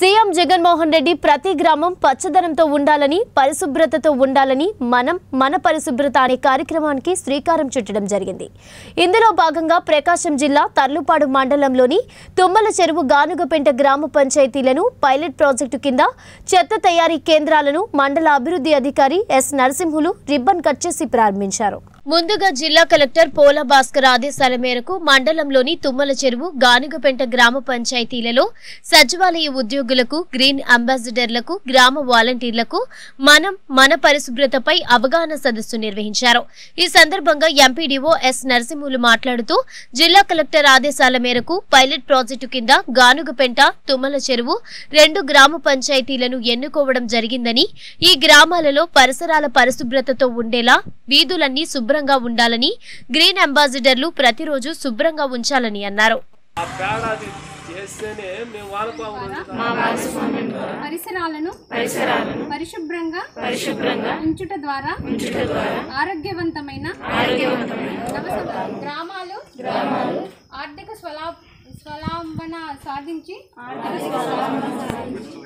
C CM Jaganmohan Reddy ప్రతి గ్రామం పచ్చదనంతో ఉండాలని పరిశుభ్రతతో ఉండాలని మనం మన పరిశుభ్రత అనే కార్యక్రమానికి శ్రీకారం చుట్టడం జరిగింది. ఇందులో భాగంగా ప్రకాశం జిల్లా తర్లుపాడు మండలంలోని తుమ్మల చెరువు గానుగపెంట గ్రామ పంచాయతీలను పైలట్ ప్రాజెక్టు కింద చెత్త తయారీ కేంద్రాలను మండల అభివృద్ధి అధికారి ఎస్ నరసింహులు రిబ్బన్ కట్ చేసి ప్రారంభించారు. ముందుగా జిల్లా కలెక్టర్ పోల భాస్కర్ ఆదేశాల మేరకు మండలంలోని తుమ్మల చెరువు గానుగపెంట గ్రామ పంచాయతీలలో సచివాలయ ఉద్యోగులకు గ్రీన్ అంబాసిడర్లకు గ్రామ వాలంటీర్లకు మనం మన పరిశుభ్రతపై అవగాహన సదస్సు నిర్వహించారు. ఈ సందర్భంగా ఎంపీడీఓ ఎస్ నరసింహులు మాట్లాడుతూ జిల్లా కలెక్టర్ ఆదేశాల మేరకు పైలట్ ప్రాజెక్టు కింద గానుగపెంట తుమ్మల చెరువు రెండు గ్రామ పంచాయతీలను ఎన్నుకోవడం జరిగిందని ఈ గ్రామాలలో పరిసరాల పరిశుభ్రతతో ఉండేలా వీధులన్నీ శుభ్రంగా ఉండాలని గ్రీన్ అంబాసిడర్లు ప్రతిరోజు శుభ్రంగా ఉంచాలని అన్నారు. ఆ చేస్తేనే మేము వానపాము పరిసరాలను పరిసరాలను పరిశుభ్రంగా పరిశుభ్రంగా ఉంచుట ద్వారా ఉంచుట ద్వారా ఆరోగ్యవంతమైన ఆరోగ్యవంతమైన గ్రామాలు గ్రామాలు ఆర్థిక స్వలా స్వలాంబన సాధించి ఆర్థిక స్వలాంబన సాధించి